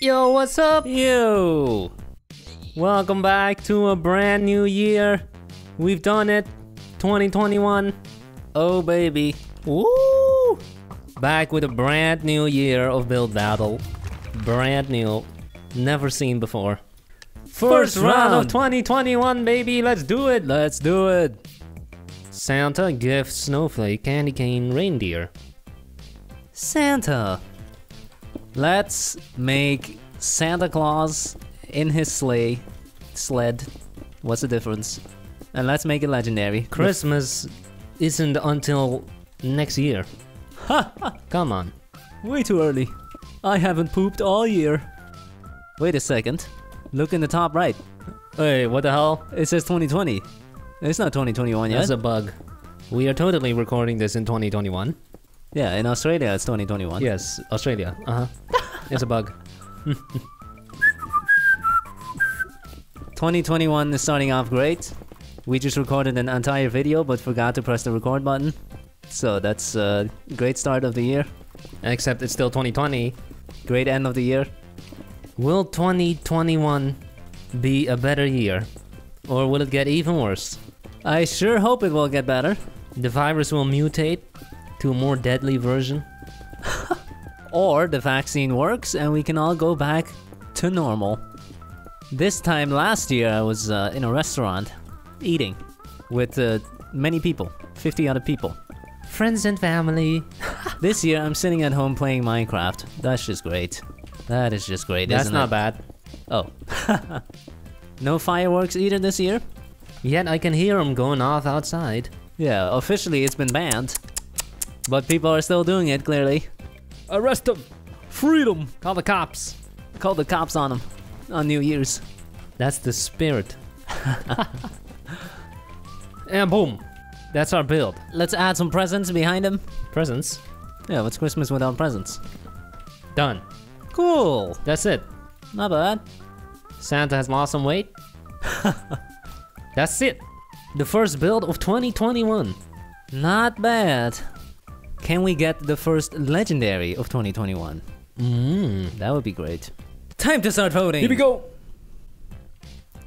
Yo, what's up? Yo! Welcome back to a brand new year. We've done it. 2021. Oh baby. Woo! Back with a brand new year of Build Battle. Brand new. Never seen before. First, round of 2021, baby. Let's do it. Let's do it. Santa, gift, snowflake, candy cane, reindeer. Santa. Let's make Santa Claus in his sleigh. Sled. What's the difference? And let's make it legendary. Christmas isn't until next year. Ha! Come on. Way too early. I haven't pooped all year. Wait a second. Look in the top right. Hey, what the hell? It says 2020. It's not 2021 yet. That's a bug. We are totally recording this in 2021. Yeah, in Australia it's 2021. Yes, Australia. Uh huh. it's a bug. 2021 is starting off great. We just recorded an entire video but forgot to press the record button. So that's a great start of the year. Except it's still 2020. Great end of the year. Will 2021 be a better year? Or will it get even worse? I sure hope it will get better. The virus will mutate to a more deadly version? Or the vaccine works and we can all go back to normal. This time last year I was uh, in a restaurant eating with uh, many people, 50 other people. Friends and family. This year I'm sitting at home playing Minecraft. That's just great. That is just great. That's not it? bad. Oh. no fireworks either this year? Yet I can hear them going off outside. Yeah, officially it's been banned. But people are still doing it, clearly. Arrest them! Freedom! Call the cops. Call the cops on them. On New Year's. That's the spirit. and boom. That's our build. Let's add some presents behind them. Presents. Yeah, what's Christmas without presents? Done. Cool! That's it. Not bad. Santa has lost some weight. That's it. The first build of 2021. Not bad. Can we get the first legendary of 2021? Mmm. That would be great. Time to start voting! Here we go.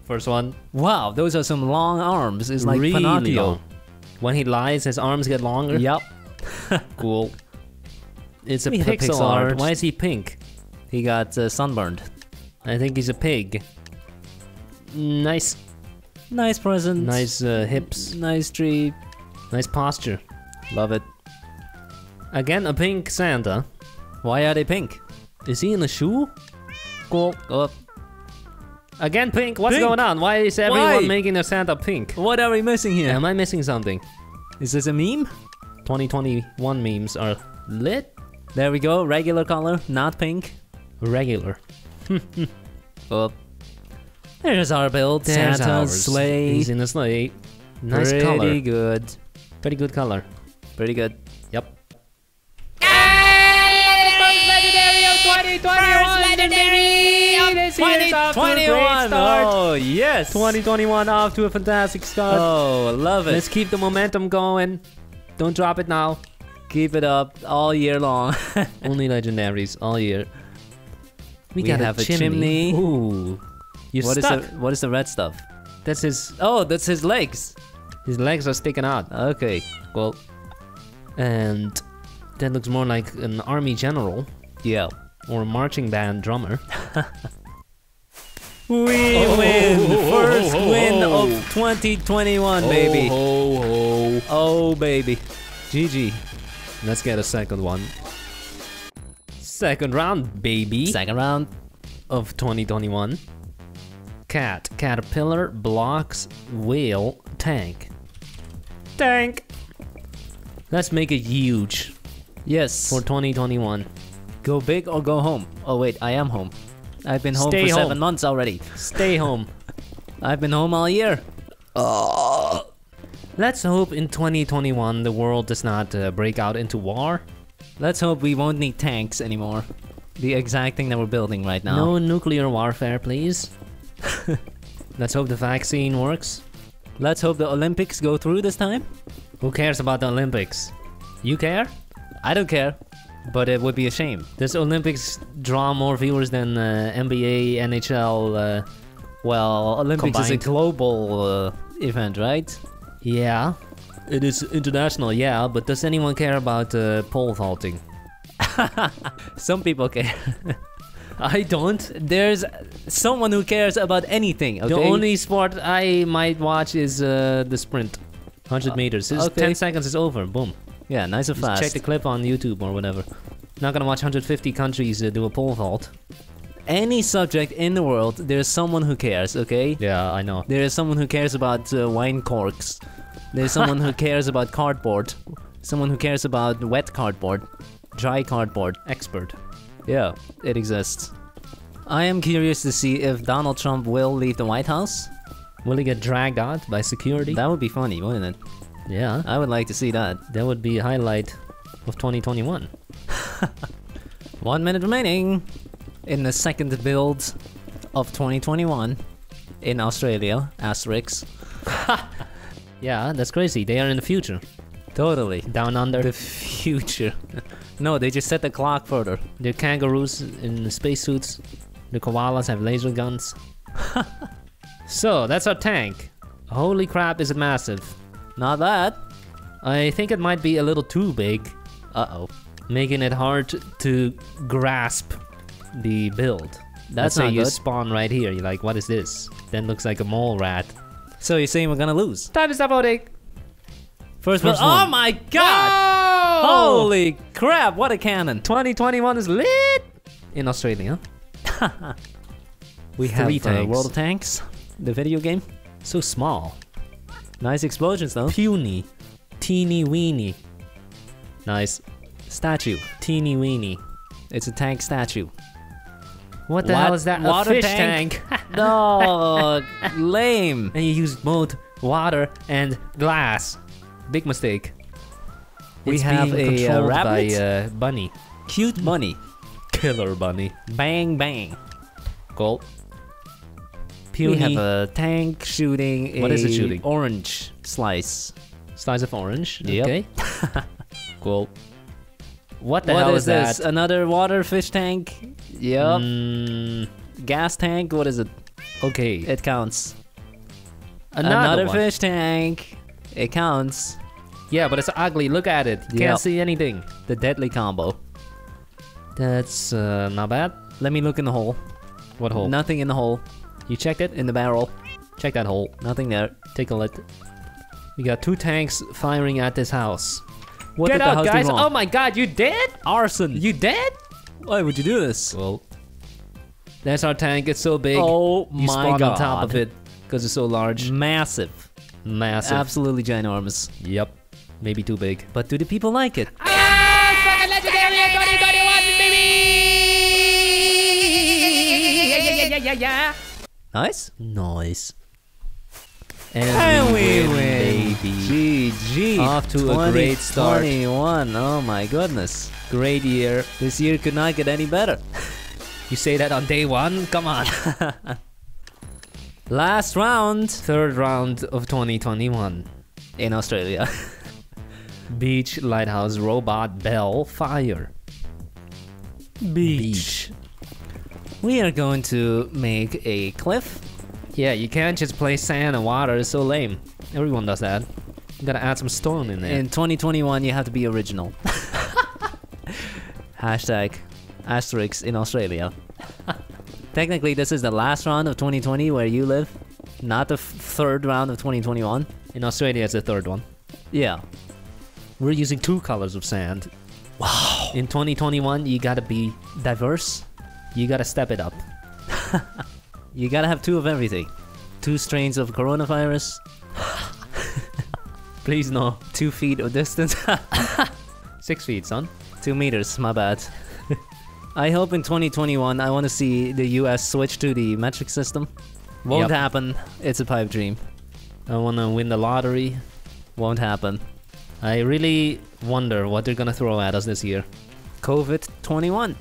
First one. Wow, those are some long arms. It's like really Pinocchio. long. When he lies, his arms get longer. Yup. Cool. It's a We a pixel, pixel art. art. Why is he pink? He got uh, sunburned. I think he's a pig. Nice, Nice present. nice uh, hips, Nice tree. nice posture. Love it. Again, a pink Santa. Why are they pink? Is he in a shoe? Cool. Oh, Again, pink. What's Pink? going on? Why is everyone Why? making their Santa pink? what are we missing here? Am I missing something? Is this a meme? 2021 memes are lit, There we go. Regular color, not pink. regular. Oh. There's our build. There's Santa's ours. sleigh. He's in a sleigh. Nice Pretty color. Pretty good. Pretty good color. Pretty good. Yep. Oh, yes. 2021 off to a fantastic start. Oh, love it. Let's keep the momentum going. Don't drop it now. keep it up all year long. Only legendaries all year. We, We got have a a chimney. chimney. Ooh. You're What is stuck. the what is the red stuff? That's his. Oh, that's his legs. His legs are sticking out. Okay. Well, and that looks more like an army general Yeah. Or marching band drummer. We Oh, win! oh, First oh, win oh. of 2021, baby. ho, ho. Oh, baby. GG. Let's get a second one. Second round, baby. Second round. of 2021. Cat, caterpillar, blocks, whale, tank. Tank! Let's make it huge Yes. for 2021. Go big or go home. Oh, wait, I am home. I've been home Stay for home. seven months already. Stay home. I've been home all year. Oh. Let's hope in 2021 the world does not uh, break out into war. Let's hope we won't need tanks anymore. The exact thing that we're building right now. No nuclear warfare, please. Let's hope the vaccine works. Let's hope the Olympics go through this time. Who cares about the Olympics? You care? I don't care. But it would be a shame. Does Olympics draw more viewers than uh, NBA, NHL? Uh, Well, Olympics is a global uh, event, right? yeah, it is international. Yeah, but does anyone care about uh, pole vaulting? Some people care. I don't. There's someone who cares about anything. Okay. The only sport I might watch is uh, the sprint. 100 Uh, meters. Okay. 10 seconds is over. Boom. Yeah, nice and fast. check the clip on YouTube or whatever. Not gonna watch 150 countries uh, do a pole vault. Any subject in the world, there's someone who cares. Okay. Yeah, I know. There is someone who cares about uh, wine corks. There's someone who cares about cardboard. Someone who cares about wet cardboard, dry cardboard. Expert. Yeah, it exists. I am curious to see if Donald Trump will leave the White House. Will he get dragged out by security? That would be funny, wouldn't it? Yeah, I would like to see that. that would be a highlight of 2021. One minute remaining in the second build of 2021 in Australia. Asterix. Yeah, that's crazy. They are in the future. Totally. Down under. The future. no, they just set the clock further. The kangaroos in the spacesuits. The koalas have laser guns. so, that's our tank. Holy crap, is it massive. Not that. I think it might be a little too big, Uh oh. making it hard to grasp the build. That's say not you good. spawn right here. You're like, what is this? Then looks like a mole rat. So you're saying we're gonna lose? Time to stop voting. First, First one. Oh my god! Oh! Holy crap! What a cannon! 2021 is lit in Australia. We Three have uh. World of Tanks, the video game. So small. Nice explosions though. Puny. Teeny weeny. Nice. Statue. Teeny weeny. It's a tank statue. What the What? hell is that? Water a fish tank? tank. No, lame. and you use both water and glass. Big mistake. We It's have a, uh, rabbit? by uh, bunny. Cute bunny. Killer bunny. Bang bang. Cool. We have a tank shooting a What is it shooting? orange slice. slice of orange. Yep. Okay. cool. What the What hell is is, this? that? Another water fish tank? Yep. Mm, Gas tank? What is it? okay. It counts. Another, one. fish tank. It counts. Yeah, but it's ugly. Look at it. You Yep. Can't see anything. The deadly combo. That's uh, not bad. Let me look in the hole. What hole? Nothing in the hole. You checked it? In the barrel. Check that hole. Nothing there. Take a look. We got two tanks firing at this house. What Get did the out, guys! Oh my god, you dead? Arson. You dead? Why would you do this? Well, that's our tank. It's so big. Oh you my god. on top of it because it's so large. Massive. Massive. Absolutely ginormous. Yep. Maybe too big. But do the people like it? Ah, Nice. Nice. And we win. baby. GG. Off to a great start. 2021. Oh my goodness. Great year. This year could not get any better. You say that on day one? Come on. Last round Third round of 2021. in Australia. Beach Lighthouse Robot Bell Fire. Beach. We are going to make a cliff. Yeah, you can't just play sand and water. It's so lame. Everyone does that. You gotta add some stone in there. In 2021, you have to be original. Hashtag Asterix in Australia. Technically, this is the last round of 2020 where you live, not the third round of 2021. In Australia, it's the third one. Yeah. We're using two colors of sand. Wow. In 2021, you gotta be, Diverse. You gotta step it up. You gotta have two of everything. Two strains of coronavirus, Please no. two feet of distance. Six feet, son. two meters, my bad. I hope in 2021 I want to see the US switch to the metric system. Won't Yep. happen. It's a pipe dream. I wanna win the lottery. Won't happen. I really wonder what they're gonna throw at us this year. COVID 21.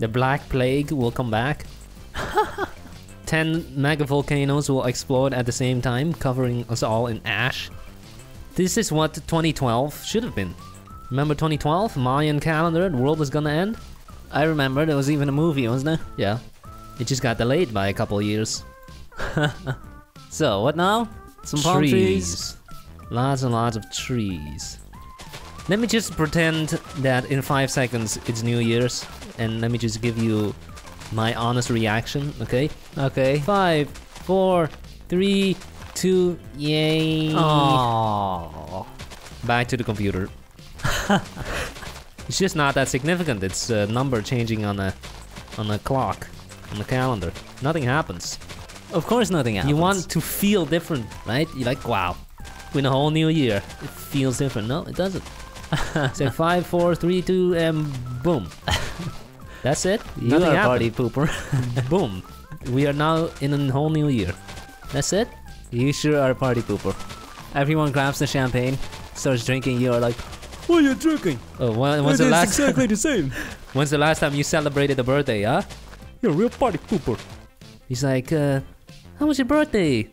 The Black Plague will come back. 10 mega volcanoes will explode at the same time, covering us all in ash. This is what 2012 should have been. Remember 2012? Mayan calendar, the world was gonna end? I remember there was even a movie, wasn't there? Yeah. It just got delayed by a couple years. So what now? Some palm trees. Lots and lots of trees. Let me just pretend that in five seconds it's New Year's, and let me just give you my honest reaction, okay? Okay. Five, four, three, two, yay! Oh. Back to the computer. it's just not that significant. It's a number changing on a on a clock, on the calendar. Nothing happens. Of course, nothing happens. You want to feel different, right? You're like, wow, in a whole new year, it feels different. No, it doesn't. Say five, four, three, two, and boom. That's it. You Nothing are party pooper. Boom. We are now in a whole new year. That's it. you sure are a party pooper. Everyone grabs the champagne, starts drinking. You are like, what are you drinking? Oh, when, when's the last? exactly the same. When's the last time you celebrated a birthday? Huh? You're a real party pooper. He's like, uh, how was your birthday?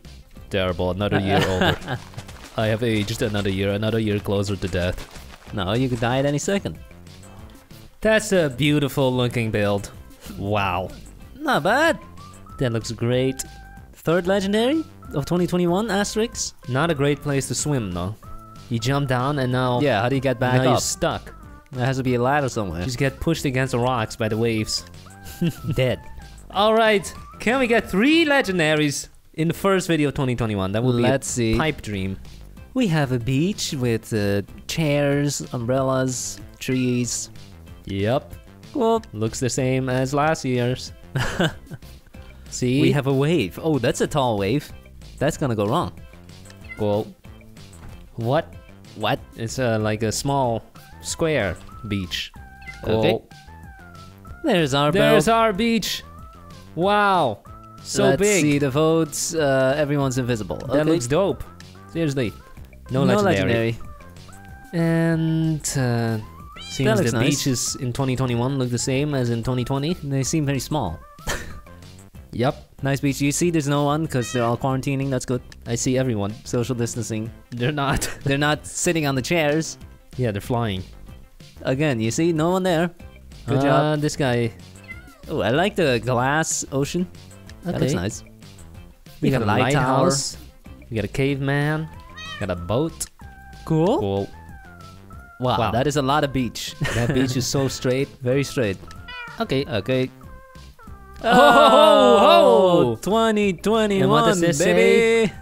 Terrible. Another year older. I have aged another year. Another year closer to death. No, you could die at any second. That's a beautiful looking build. Wow. Not bad. That looks great. Third legendary of 2021 Asterix. Not a great place to swim though. You jump down and now, Yeah, how do you get back now you're stuck. There has to be a ladder somewhere. Just get pushed against the rocks by the waves. Dead. Alright, can we get three legendaries in the first video of 2021? That would be Let's a see. pipe dream. We have a beach with uh, chairs, umbrellas, trees. Yep. Well, Looks the same as last year's. See? we have a wave. Oh, that's a tall wave. That's gonna go wrong. well, what? What? It's uh, like a small square beach. Okay. There's our There's our beach. Wow. So Let's big. see the votes. Uh, everyone's invisible. That okay. looks dope. Seriously. No, no legendary. legendary. And uh, seems looks the nice. beaches in 2021 look the same as in 2020. They seem very small. Yep. Nice beach. You see, there's no one because they're all quarantining. That's good. I see everyone. Social distancing. They're not. They're not sitting on the chairs. yeah, they're flying. Again, you see, no one there. Good uh, job. This guy. Oh, I like the glass ocean. That looks nice. We have got a a tower. lighthouse. We got a caveman. Got a boat. Cool. Cool. Wow, Wow. that is a lot of beach. That beach is so straight. Very straight. Okay. Okay. Oh, ho, ho. 2021, And what does this baby.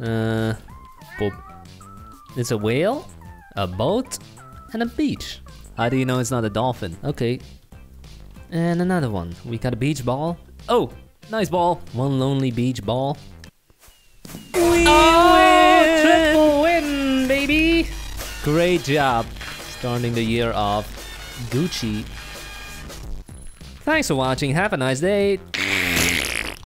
Uh, boop. It's a whale, a boat, and a beach. How do you know it's not a dolphin? Okay. And another one. We got a beach ball. Oh, nice ball. One lonely beach ball. Great job. Starting the year off Gucci. Thanks for watching. Have a nice day.